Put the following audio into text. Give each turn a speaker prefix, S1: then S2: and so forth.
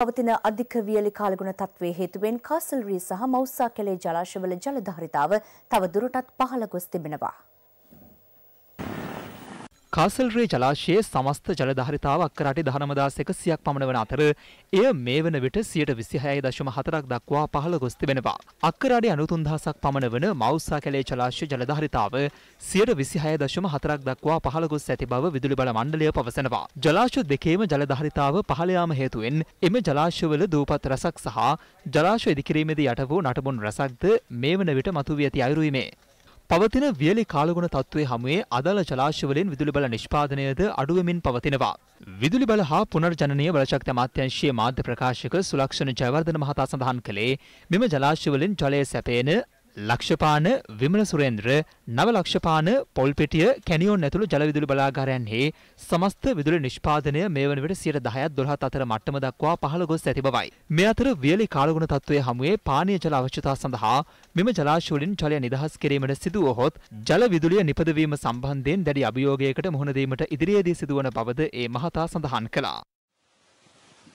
S1: පවතින අධික වියලි කාලගුණ තත්ත්වයේ හේතුවෙන් කාසල්රී සහ මෞස්සා කැලේ ජලාශවල ජල ධාරිතාව තව දුරටත් පහළ ගොස් තිබෙනවා.
S2: කාසල්රේ ජලාශයේ සමස්ත ජලධාරිතාව අක්කරටි දහනමදාස් එකසියක් පමණ වන අතර එය මේ වන විට සියට විසිහය දශම හතරක් දක්වා පහළ ගොස් තිබෙනවා. අක්කරාඩි අනුතුන්දහසක් පමණ වන මෞස්සා කැලේ ජලාශය ජලධාරිතාව සියට විසිහය දශම හතරක් දක්වා පහළ ගොස් ඇති බව විදුලි බල මණ්ඩලය පවසනවා. ජලාශ දෙකේම ජලධාරිතාව පහළයාම හේතුවෙන් එම ජලාශවල දූපත් රසක් සහ ජලාශ ඉදිකිරීමේදී යට වූ නටබුන් රසක්ද මේ වන විට මතුවී ඇති අයුරුීමේ පවතින වියලි කාලගුණ තත්ත්වය හමුවේ අදාළ ජලාශවලින් විදුලි බල නිෂ්පාදනයද අඩුවමින් පවතිනවා. විදුලි බල හා පුනර්ජනනීය බලශක්ති අමාත්‍යංශයේ මාධ්‍ය ප්‍රකාශක සුලක්ෂණ ජයවර්ධන මහතා සඳහන් කළේ මෙම ජලාශවලින් ජලය සැපේන ලක්ෂපාන විමල සුරේන්ද්‍ර නව ලක්ෂපාන පොල්පෙටිය කැනියෝන් ඇතුළු ජලවිදුලි බලාගාරයන්හි සමස්ත විදුලි නිෂ්පාදනය මේ වන විට සියයට දහයත් දොළහත් අතර මට්ටම දක්වා පහළ ගොස් ඇති බවයි. මේ අතර වියලි කාලගුණ තත්ත්වය හමුවේ පානීය ජල අවශ්‍යතා සඳහා මෙම ජලාශවලින් ජලය නිදහස් කිරීමට සිදුවහොත් ජල විදුලිය නිපදවීම සම්බන්ධයෙන් දැඩි අභියෝගයකට මුහුණ දීමට ඉදිරියේදී සිදුවන බවද ඒ මහතා සඳහන් කළා.